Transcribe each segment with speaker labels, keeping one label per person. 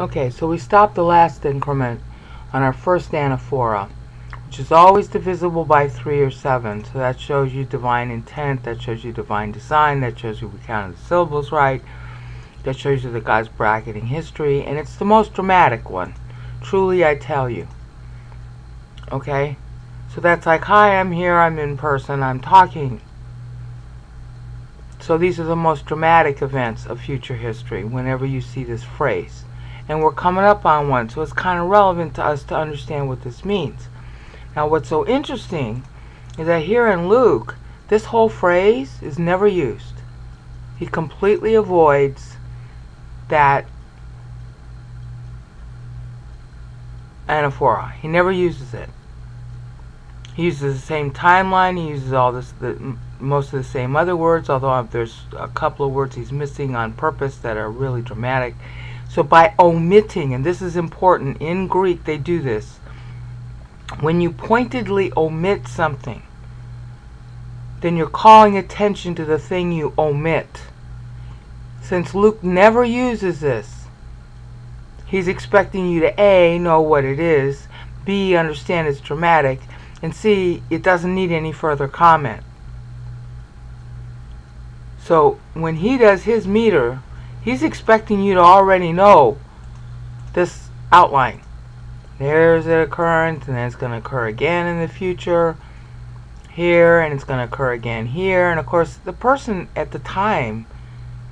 Speaker 1: Okay, so we stopped the last increment on our first anaphora, which is always divisible by 3 or 7. So that shows you divine intent, that shows you divine design, that shows you we counted the syllables right, that shows you that God's bracketing history, and it's the most dramatic one. Truly, I tell you. Okay? So that's like, hi, I'm here, I'm in person, I'm talking. So these are the most dramatic events of future history whenever you see this phrase and we're coming up on one, so it's kind of relevant to us to understand what this means. Now, what's so interesting is that here in Luke, this whole phrase is never used. He completely avoids that anaphora. He never uses it. He uses the same timeline. He uses all this, the, most of the same other words, although there's a couple of words he's missing on purpose that are really dramatic. So by omitting, and this is important, in Greek they do this. When you pointedly omit something, then you're calling attention to the thing you omit. Since Luke never uses this, he's expecting you to A, know what it is, B, understand it's dramatic, and C, it doesn't need any further comment. So when he does his meter, He's expecting you to already know this outline. There's an occurrence, and then it's going to occur again in the future here, and it's going to occur again here. And of course, the person at the time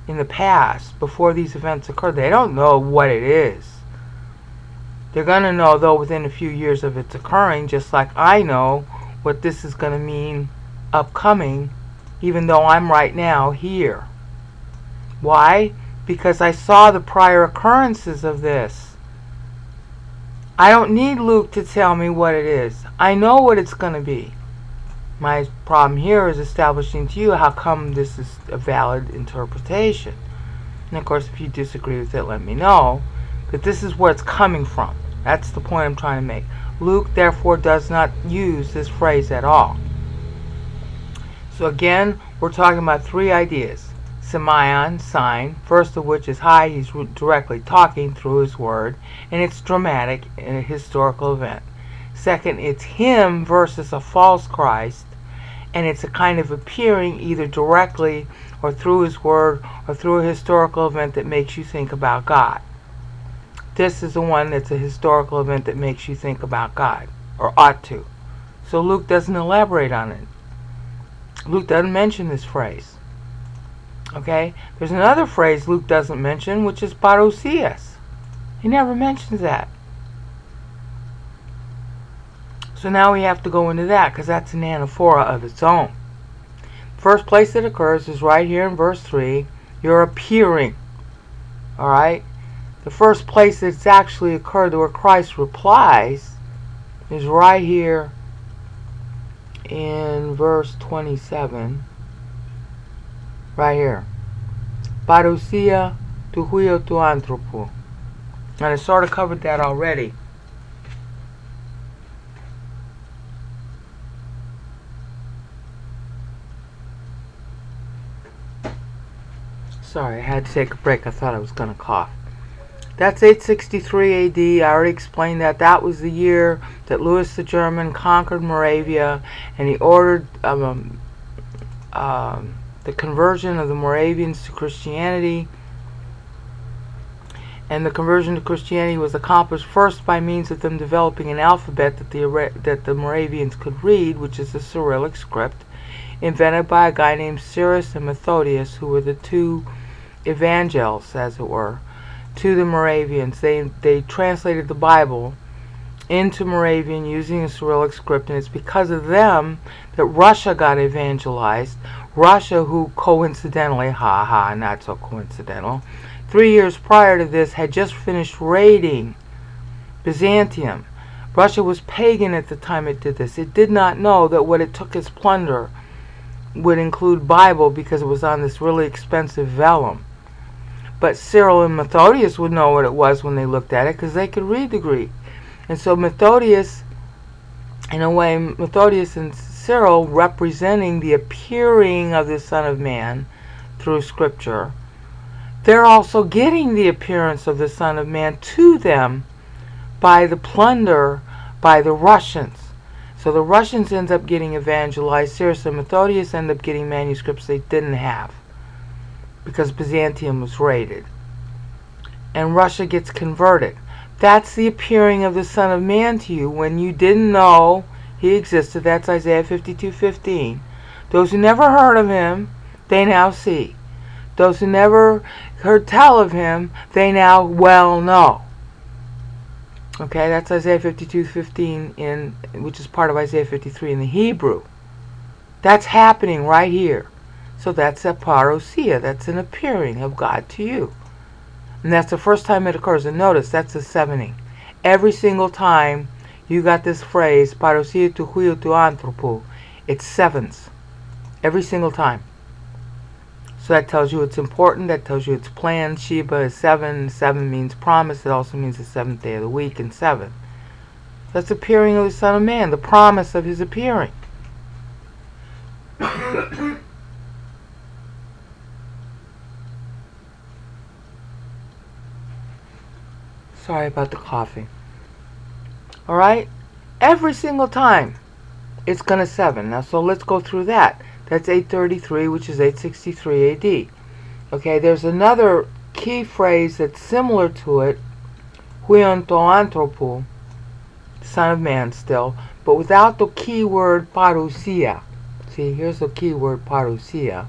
Speaker 1: in the past, before these events occurred, they don't know what it is. They're going to know, though, within a few years of its occurring, just like I know what this is going to mean upcoming, even though I'm right now here. Why? Because I saw the prior occurrences of this. I don't need Luke to tell me what it is. I know what it's going to be. My problem here is establishing to you how come this is a valid interpretation. And of course, if you disagree with it, let me know. But this is where it's coming from. That's the point I'm trying to make. Luke, therefore, does not use this phrase at all. So again, we're talking about three ideas semeion sign, first of which is hi, he's directly talking through his word, and it's dramatic in a historical event. Second, it's him versus a false Christ, and it's a kind of appearing either directly or through his word or through a historical event that makes you think about God. This is the one that's a historical event that makes you think about God, or ought to. So Luke doesn't elaborate on it. Luke doesn't mention this phrase. Okay? There's another phrase Luke doesn't mention, which is parousias. He never mentions that. So now we have to go into that because that's an anaphora of its own. First place it occurs is right here in verse 3. You're appearing. Alright? The first place it's actually occurred where Christ replies is right here in verse 27 right here. Parousia tu huio tu anthropo. And I sort of covered that already. Sorry, I had to take a break. I thought I was going to cough. That's 863 AD. I already explained that. That was the year that Louis the German conquered Moravia and he ordered um, um, the conversion of the Moravians to Christianity. And the conversion to Christianity was accomplished first by means of them developing an alphabet that the, that the Moravians could read, which is the Cyrillic script, invented by a guy named Cyrus and Methodius, who were the two evangels, as it were, to the Moravians. They, they translated the Bible into Moravian using a Cyrillic script, and it's because of them that Russia got evangelized. Russia, who coincidentally, ha ha, not so coincidental, three years prior to this had just finished raiding Byzantium. Russia was pagan at the time it did this. It did not know that what it took as plunder would include Bible because it was on this really expensive vellum. But Cyril and Methodius would know what it was when they looked at it because they could read the Greek. And so Methodius, in a way, Methodius and Cyril representing the appearing of the Son of Man through Scripture they're also getting the appearance of the Son of Man to them by the plunder by the Russians. So the Russians end up getting evangelized. Cyrus and Methodius end up getting manuscripts they didn't have because Byzantium was raided. And Russia gets converted. That's the appearing of the Son of Man to you when you didn't know he existed. That's Isaiah 52:15. Those who never heard of him, they now see. Those who never heard tell of him, they now well know. Okay, that's Isaiah 52:15 in which is part of Isaiah 53 in the Hebrew. That's happening right here. So that's a parousia. That's an appearing of God to you. And that's the first time it occurs. And notice that's a sevening. Every single time you got this phrase, parousia tu huio tu anthropo, it's sevens. Every single time. So that tells you it's important. That tells you it's planned. Sheba is seven. Seven means promise. It also means the seventh day of the week and seven. That's appearing of the Son of Man, the promise of his appearing. Sorry about the coughing. Alright? Every single time it's going to 7. Now, so let's go through that. That's 833, which is 863 AD. Okay, there's another key phrase that's similar to it, huion to anthropo, son of man still, but without the key word parousia. See, here's the key word parousia.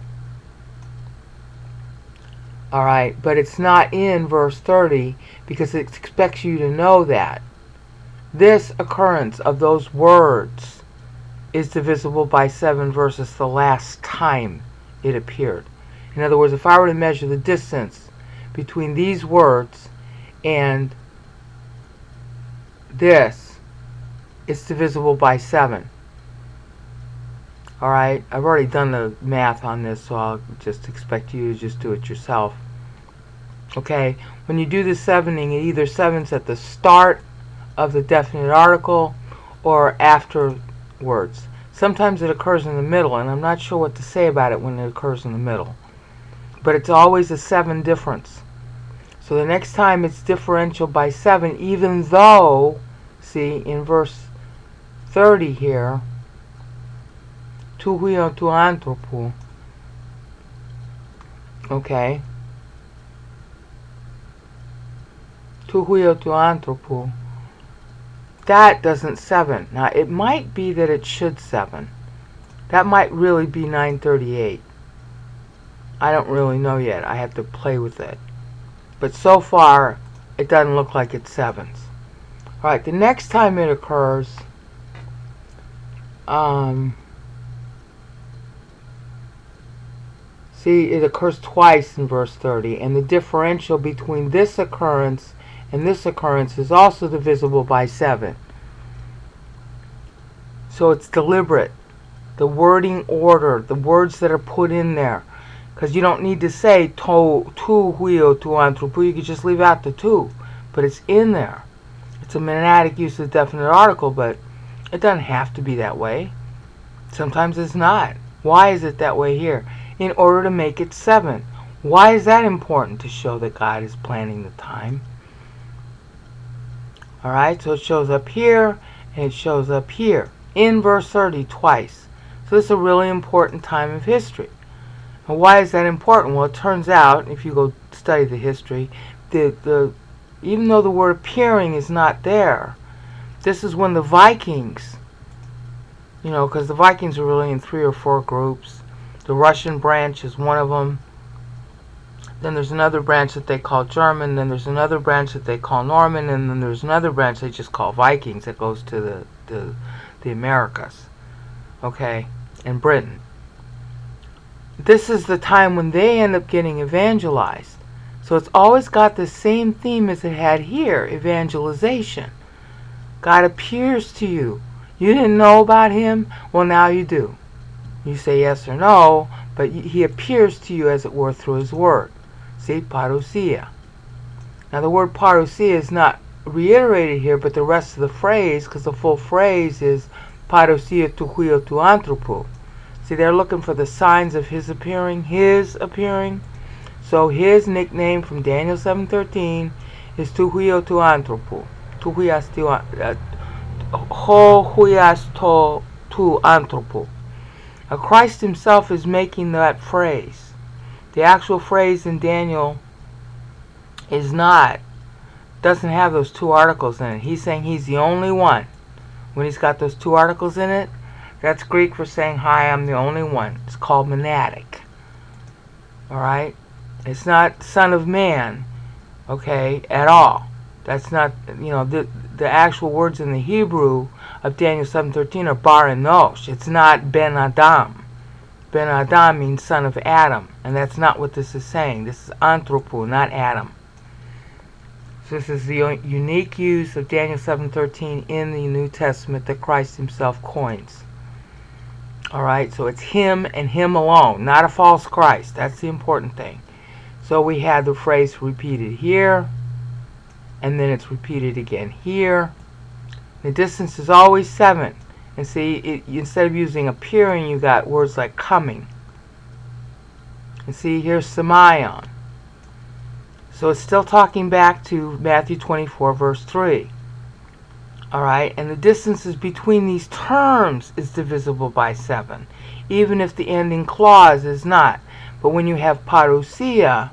Speaker 1: Alright, but it's not in verse 30 because it expects you to know that. This occurrence of those words is divisible by 7 versus the last time it appeared. In other words, if I were to measure the distance between these words and this, it's divisible by 7. Alright, I've already done the math on this, so I'll just expect you to just do it yourself. Okay, when you do the sevening, it either sevens at the start of the definite article or afterwards. Sometimes it occurs in the middle, and I'm not sure what to say about it when it occurs in the middle. But it's always a 7 difference. So the next time it's differential by 7, even though, see, in verse 30 here, tu huio tu anthropo, okay, tu huio tu anthropo, that doesn't 7. Now, it might be that it should 7. That might really be 938. I don't really know yet. I have to play with it. But so far, it doesn't look like it's 7s. Alright, the next time it occurs, um, see, it occurs twice in verse 30. And the differential between this occurrence and this occurrence is also divisible by 7. So it's deliberate. The wording order, the words that are put in there. Because you don't need to say to, tu huio tu. You could just leave out the tu. But it's in there. It's a monadic use of definite article, but it doesn't have to be that way. Sometimes it's not. Why is it that way here? In order to make it 7. Why is that important? To show that God is planning the time. Alright, so it shows up here and it shows up here in verse 30 twice. So this is a really important time of history. And why is that important? Well, it turns out, if you go study the history, the, the even though the word appearing is not there, this is when the Vikings, you know, because the Vikings are really in three or four groups. The Russian branch is one of them. Then there's another branch that they call German. Then there's another branch that they call Norman. And then there's another branch they just call Vikings that goes to the, the, the Americas. Okay? And Britain. This is the time when they end up getting evangelized. So it's always got the same theme as it had here evangelization. God appears to you. You didn't know about him? Well, now you do. You say yes or no, but he appears to you, as it were, through his word. See, parousia. Now the word parousia is not reiterated here, but the rest of the phrase, because the full phrase is parousia tu huio tu anthropo. See, they're looking for the signs of his appearing, his appearing. So his nickname from Daniel 7:13 is tu huio tu anthropo. Tuhuias tu uh, ho huias to tu anthropo. Now Christ himself is making that phrase. The actual phrase in Daniel is not doesn't have those two articles in it. He's saying he's the only one. When he's got those two articles in it, that's Greek for saying, Hi, I'm the only one. It's called monadic. Alright? It's not son of man, okay, at all. That's not, you know, the, the actual words in the Hebrew of Daniel 7.13 are bar enash. It's not ben Adam. Ben Adam means son of Adam, and that's not what this is saying. This is anthropo, not Adam. So this is the unique use of Daniel 7.13 in the New Testament that Christ himself coins. Alright, so it's him and him alone, not a false Christ. That's the important thing. So we had the phrase repeated here, and then it's repeated again here. The distance is always 7. And see, it, instead of using appearing, you got words like coming. And see, here's Semeion. So it's still talking back to Matthew 24, verse 3. Alright, and the distances between these terms is divisible by 7, even if the ending clause is not. But when you have parousia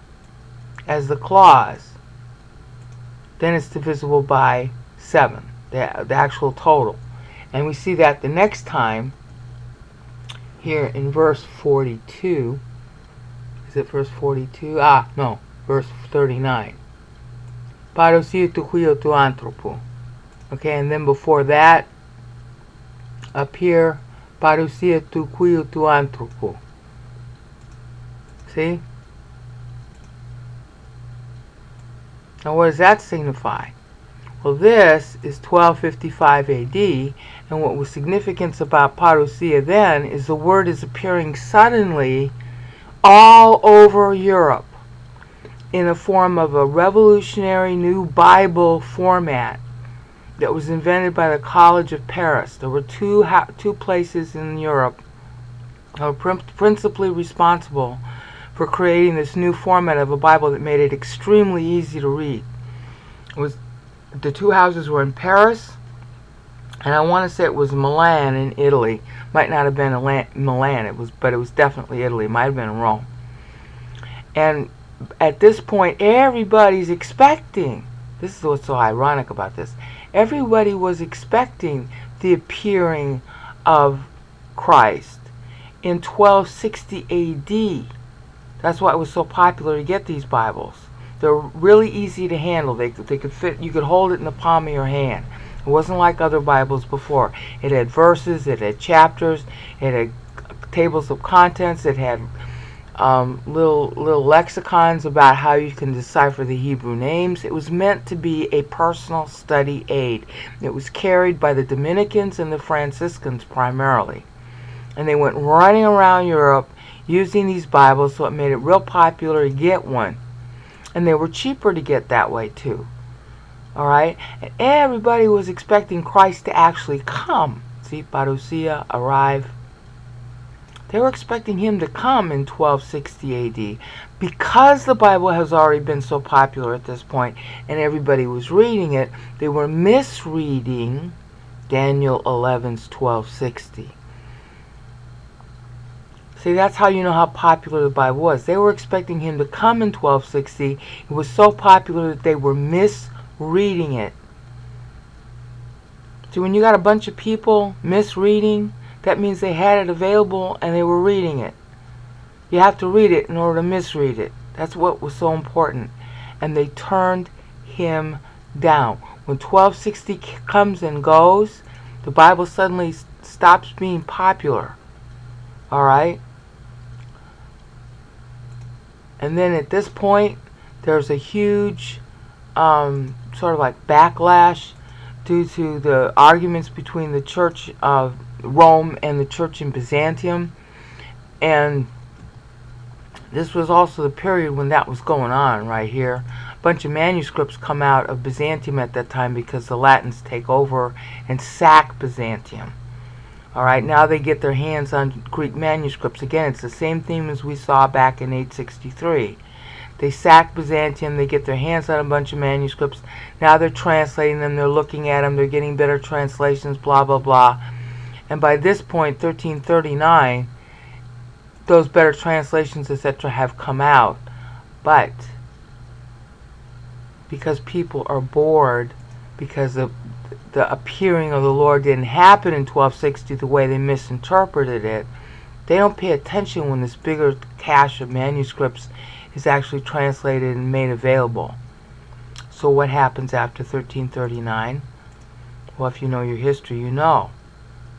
Speaker 1: as the clause, then it's divisible by 7, the, the actual total. And we see that the next time here in verse 42. Is it verse 42? Ah, no, verse 39. Parousia tu tu. Okay, and then before that, up here, parousia tu huio tu anthropo. See? Now what does that signify? Well, this is 1255 AD, and what was significant about parousia then is the word is appearing suddenly all over Europe in the form of a revolutionary new Bible format that was invented by the College of Paris. There were two, two places in Europe that were principally responsible for creating this new format of a Bible that made it extremely easy to read. It was the two houses were in Paris, and I want to say it was Milan in Italy. Might not have been Milan, it was, but it was definitely Italy. Might have been Rome. And at this point, everybody's expecting. This is what's so ironic about this. Everybody was expecting the appearing of Christ in 1260 AD. That's why it was so popular to get these Bibles. They're really easy to handle. They, they could fit, you could hold it in the palm of your hand. It wasn't like other Bibles before. It had verses, it had chapters, it had tables of contents, it had um, little little lexicons about how you can decipher the Hebrew names. It was meant to be a personal study aid. It was carried by the Dominicans and the Franciscans primarily. And they went running around Europe using these Bibles, so it made it real popular to get one and they were cheaper to get that way too. Alright? And everybody was expecting Christ to actually come. See, Parousia arrive. They were expecting him to come in 1260 AD. Because the Bible has already been so popular at this point and everybody was reading it, they were misreading Daniel 11's 1260. See, that's how you know how popular the Bible was. They were expecting him to come in 1260. It was so popular that they were misreading it. So when you got a bunch of people misreading, that means they had it available and they were reading it. You have to read it in order to misread it. That's what was so important. And they turned him down. When 1260 comes and goes, the Bible suddenly stops being popular. All right? And then at this point, there's a huge um, sort of like backlash due to the arguments between the Church of Rome and the Church in Byzantium. And this was also the period when that was going on right here. A bunch of manuscripts come out of Byzantium at that time because the Latins take over and sack Byzantium. All right, now they get their hands on Greek manuscripts. Again, it's the same theme as we saw back in 863. They sack Byzantium. They get their hands on a bunch of manuscripts. Now they're translating them. They're looking at them. They're getting better translations, blah, blah, blah. And by this point, 1339, those better translations, etc., have come out. But because people are bored, because the, the appearing of the Lord didn't happen in 1260 the way they misinterpreted it, they don't pay attention when this bigger cache of manuscripts is actually translated and made available. So what happens after 1339? Well, if you know your history, you know.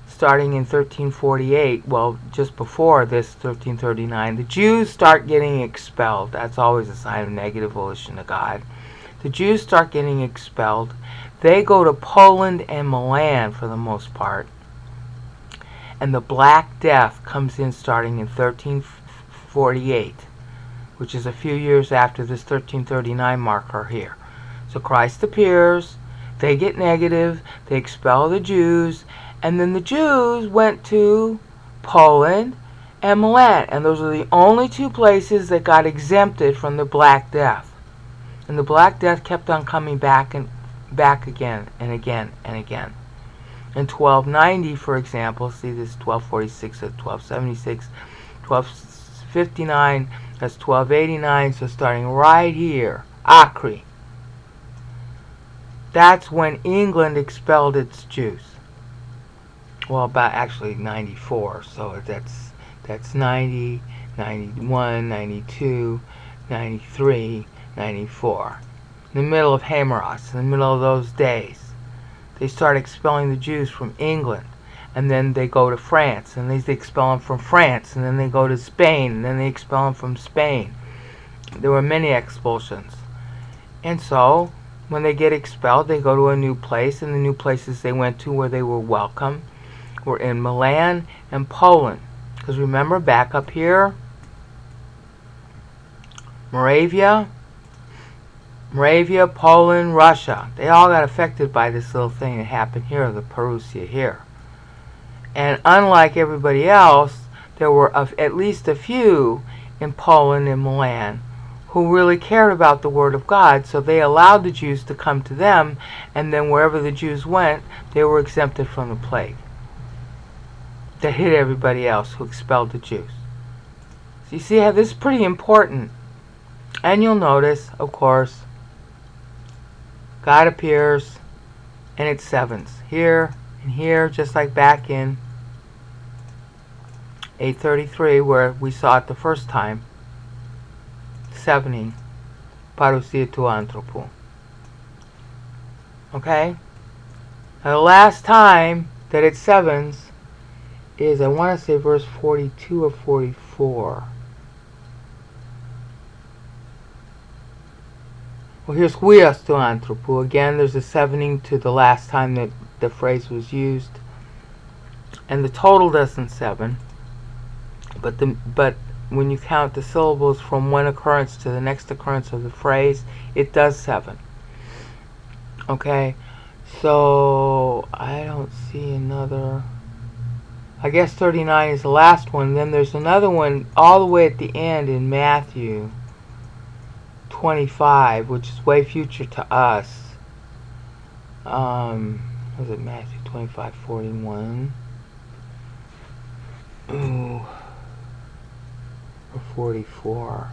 Speaker 1: Starting in 1348, well, just before this 1339, the Jews start getting expelled. That's always a sign of negative volition of God. The Jews start getting expelled. They go to Poland and Milan for the most part. And the Black Death comes in starting in 1348 which is a few years after this 1339 marker here. So Christ appears, they get negative, they expel the Jews, and then the Jews went to Poland and Milan, and those are the only two places that got exempted from the Black Death. And the Black Death kept on coming back and back again and again and again. In 1290, for example, see this 1246 at 1276, 1259, that's 1289, so starting right here, Acre. That's when England expelled its Jews. Well, about actually 94, so that's that's 90, 91, 92, 93, 94. In the middle of Hamaros, in the middle of those days, they start expelling the Jews from England and then they go to France, and they expel them from France, and then they go to Spain, and then they expel them from Spain. There were many expulsions. And so, when they get expelled, they go to a new place, and the new places they went to where they were welcome were in Milan and Poland. Because remember, back up here, Moravia, Moravia, Poland, Russia, they all got affected by this little thing that happened here, the Parousia here. And unlike everybody else, there were at least a few in Poland and Milan who really cared about the Word of God, so they allowed the Jews to come to them, and then wherever the Jews went, they were exempted from the plague that hit everybody else who expelled the Jews. So you see how this is pretty important. And you'll notice, of course, God appears and it's sevens. Here, and here, just like back in 833 where we saw it the first time, 70 parousia tu anthropo. Okay? Now the last time that it's sevens is, I want to say verse 42 or 44. Well, here's huios tu anthropo. Again, there's a sevening to the last time that the phrase was used. And the total doesn't seven. But the but when you count the syllables from one occurrence to the next occurrence of the phrase, it does seven. Okay, so I don't see another. I guess 39 is the last one. Then there's another one all the way at the end in Matthew 25, which is way future to us. Um, was it Matthew 25, 41? Ooh. Or 44.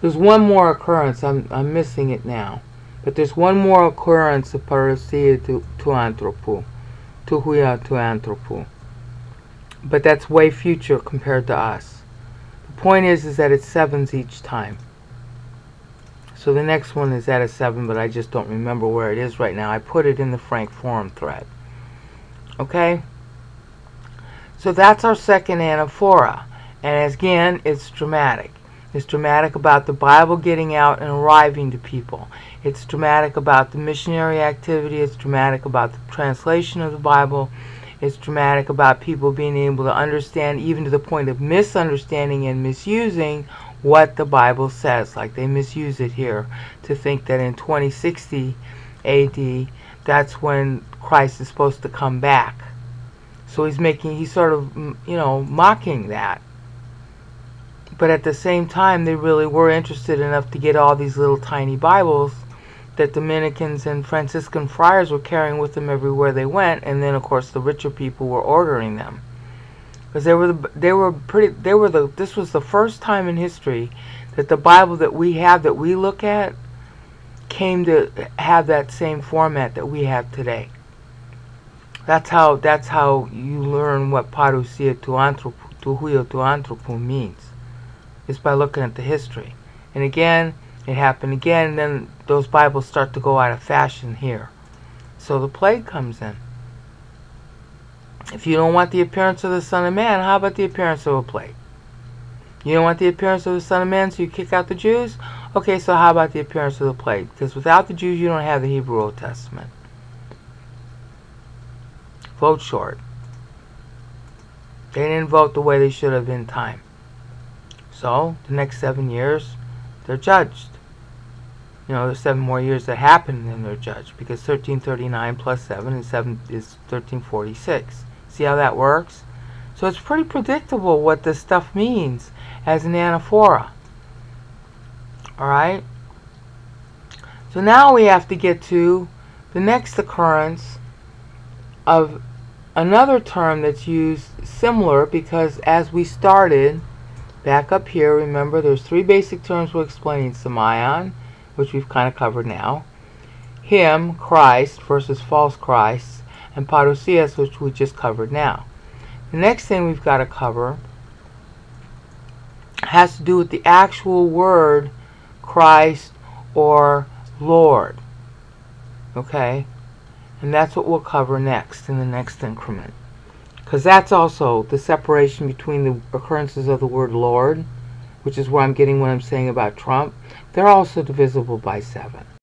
Speaker 1: There's one more occurrence. I'm, I'm missing it now. But there's one more occurrence of parousia to, to anthropo. To huia to anthropo. But that's way future compared to us. The point is, is that it's sevens each time. So the next one is at a 7, but I just don't remember where it is right now. I put it in the Frank Forum thread. Okay? So that's our second anaphora. And again, it's dramatic. It's dramatic about the Bible getting out and arriving to people. It's dramatic about the missionary activity. It's dramatic about the translation of the Bible. It's dramatic about people being able to understand, even to the point of misunderstanding and misusing what the Bible says. Like they misuse it here to think that in 2060 AD, that's when Christ is supposed to come back. So he's making, he's sort of, you know, mocking that. But at the same time, they really were interested enough to get all these little tiny Bibles that Dominicans and Franciscan friars were carrying with them everywhere they went, and then of course the richer people were ordering them because they were the, they were pretty they were the this was the first time in history that the Bible that we have that we look at came to have that same format that we have today. That's how that's how you learn what parousia to anthropo to huio to anthropo means. Is by looking at the history. And again, it happened again, and then those Bibles start to go out of fashion here. So the plague comes in. If you don't want the appearance of the Son of Man, how about the appearance of a plague? You don't want the appearance of the Son of Man, so you kick out the Jews? Okay, so how about the appearance of the plague? Because without the Jews, you don't have the Hebrew Old Testament. Vote short. They didn't vote the way they should have in time. So, the next seven years, they're judged. You know, there's seven more years that happen, and they're judged because 1339 plus seven is seven is 1346. See how that works? So it's pretty predictable what this stuff means as an anaphora. Alright? So now we have to get to the next occurrence of another term that's used similar because as we started back up here, remember there's three basic terms we're explaining. Semeion, which we've kind of covered now. Him, Christ, versus false Christ and parousias, which we just covered now. The next thing we've got to cover has to do with the actual word Christ or Lord. Okay? And that's what we'll cover next in the next increment. Because that's also the separation between the occurrences of the word Lord, which is where I'm getting what I'm saying about Trump. They're also divisible by 7.